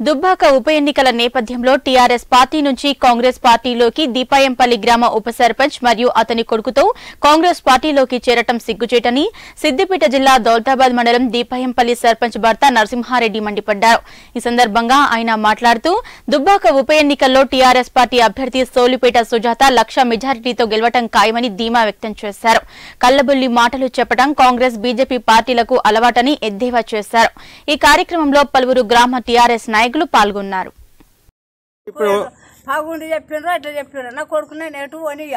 దుబ్బాక ఉప ఎన్నికల నేపథ్యంలో టీఆర్ఎస్ పార్టీ నుంచి కాంగ్రెస్ పార్టీలోకి దీపాయంపల్లి గ్రామ ఉప సర్పంచ్ మరియు అతని కొడుకుతో కాంగ్రెస్ పార్టీలోకి చేరటం సిగ్గుచేటని సిద్దిపేట జిల్లా దౌలతాబాద్ మండలం దీపాయంపల్లి సర్పంచ్ భర్త నరసింహారెడ్డి మండిపడ్డారు. ఈ సందర్భంగా ఆయన మాట్లాడుతూ దుబ్బాక ఉప ఎన్నికల్లో టీఆర్ఎస్ పార్టీ అభ్యర్థి సోలిపేట సుజాత లక్ష మెజారిటీతో గెలవటం ఖాయమని ధీమా వ్యక్తం చేశారు. కల్లబుల్లి మాటలు చెప్పడం కాంగ్రెస్ బీజేపీ పార్టీలకు అలవాటని ఎద్దేవా చేశారు. ఈ కార్యక్రమంలో పలువురు గ్రామ టీఆర్ఎస్ నాయకులు పాల్గొన్నారు. ఇప్పుడు బాగుండి చెప్పిండ్రు అట్లా చెప్పిండ్రు నా కొడుకు నేను ఎటు పోనీయ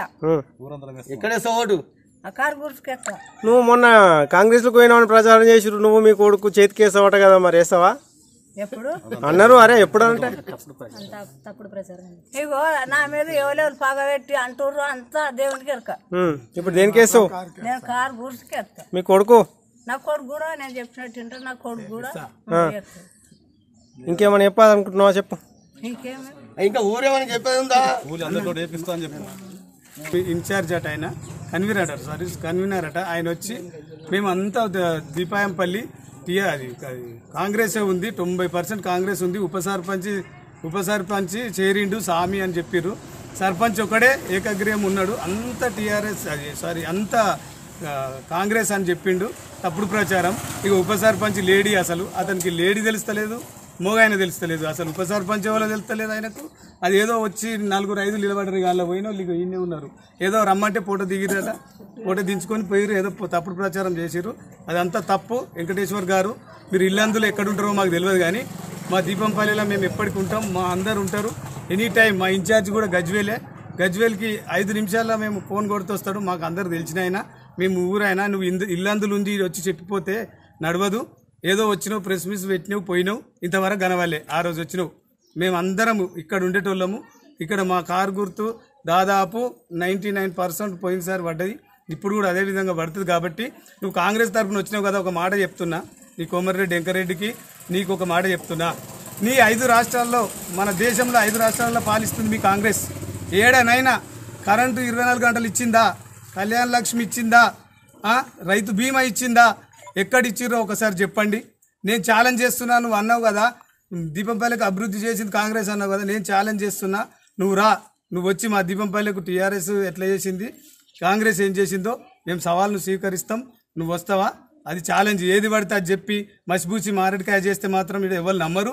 ఎక్కడే సోటు ఆ కారు గుర్తుకెత్తా నువ్వు మొన్న కాంగ్రెస్లో పోయినావని ప్రచారం చేసిరు నువ్వు మీ కొడుకు చేతికి వేసావట కదా మరి వేస్తావా? ఎప్పుడు? అన్నారు అరే ఎప్పుడు అంటే? ఇగో నా మీద ఎవరెవరు పగబెట్టి అంటుర్రు అంతా ఎరక. ఉమ్, ఇప్పుడు దేనికి వేస్తావు? నేను కారు గుర్తుకెత్తా మీ కొడుకు? నా కొడుకు కూడా నేను చెప్పినట్టు నా కొడుకు కూడా. ఇంకేమైనా చెప్పాలనుకుంటున్నావా చెప్పు. ఇంకా ఊరేమని చెప్పేది ఉందా? ఇన్ఛార్జ్ అట ఆయన. కన్వీనర్ అట సారీ కన్వీనర్ అట. ఆయన వచ్చి మేమంతా దీపాయంపల్లి టీఆ అది కాంగ్రెసే ఉంది తొంభై పర్సెంట్ కాంగ్రెస్ ఉంది ఉప సర్పంచ్ ఉప సర్పంచ్ చేరిండు సామి అని చెప్పిర్రు. సర్పంచ్ ఒకడే ఏకగ్రీయం ఉన్నాడు. అంత టీఆర్ఎస్ అది సారీ అంత కాంగ్రెస్ అని చెప్పిండు. తప్పుడు ప్రచారం. ఇక ఉప సర్పంచ్ లేడీ అసలు. అతనికి లేడీ తెలుస్తలేదు. మోగాయన తెలుస్తలేదు. అసలు ఉప సర్పంచ్ ఎవరో తెలుస్తలేదు ఆయనకు. అది ఏదో వచ్చి నలుగురు ఐదు నిలబడరు వాళ్ళ పోయిన వాళ్ళు ఈయనే ఉన్నారు. ఏదో రమ్మంటే ఫోటో దిగిరట ఫోటో దించుకొని పోయిరు ఏదో తప్పుడు ప్రచారం చేసిరు అదంతా తప్పు. వెంకటేశ్వర్ గారు మీరు ఇల్లందులో ఎక్కడుంటారో మాకు తెలియదు కానీ మా దీపంపల్లిలో మేము ఎప్పటికి ఉంటాం మా అందరు ఉంటారు. ఎనీ టైం మా ఇన్ఛార్జ్ కూడా గజ్వేలే. గజ్వేల్కి ఐదు నిమిషాల్లో మేము ఫోన్ కొడుతొస్తాడు మాకు అందరు తెలిసిన ఆయన. మేము ఊరైనా నువ్వు ఇందు ఇల్లందులు ఉంది వచ్చి చెప్పిపోతే నడవదు. ఏదో వచ్చినావు ప్రెస్ మీస్ పెట్టినావు పోయినావు ఇంతవరకు గనవాలే ఆ రోజు వచ్చినావు. మేమందరము ఇక్కడ ఉండేటోళ్ళము. ఇక్కడ మా కారు గుర్తు దాదాపు నైంటీ నైన్ పర్సెంట్ పోయినసారి పడ్డది. ఇప్పుడు కూడా అదే విధంగా పడుతుంది కాబట్టి నువ్వు కాంగ్రెస్ తరఫున వచ్చినావు కదా ఒక మాట చెప్తున్నా. నీ కోమరెడ్డి వెంకరెడ్డికి నీకు ఒక మాట చెప్తున్నా. నీ ఐదు రాష్ట్రాల్లో మన దేశంలో ఐదు రాష్ట్రాల్లో పాలిస్తుంది మీ కాంగ్రెస్. ఏడనైనా కరెంటు ఇరవై నాలుగు గంటలు ఇచ్చిందా? కళ్యాణ లక్ష్మి ఇచ్చిందా? రైతు బీమా ఇచ్చిందా? ఎక్కడ ఇచ్చిర్రో ఒకసారి చెప్పండి. నేను ఛాలెంజ్ చేస్తున్నా నువ్వు అన్నావు కదా దీపంపల్లికి అభివృద్ధి చేసింది కాంగ్రెస్ అన్నావు కదా నేను ఛాలెంజ్ చేస్తున్నా నువ్వు రా నువ్వు వచ్చి మా దీపంపల్లికి టీఆర్ఎస్ ఎట్లా చేసింది కాంగ్రెస్ ఏం చేసిందో మేము సవాల్ను స్వీకరిస్తాం నువ్వు వస్తావా? అది ఛాలెంజ్ ఏది పడితే అది చెప్పి మసిబూచి మారడికాయ చేస్తే మాత్రం ఇక్కడ ఎవరు నమ్మరు.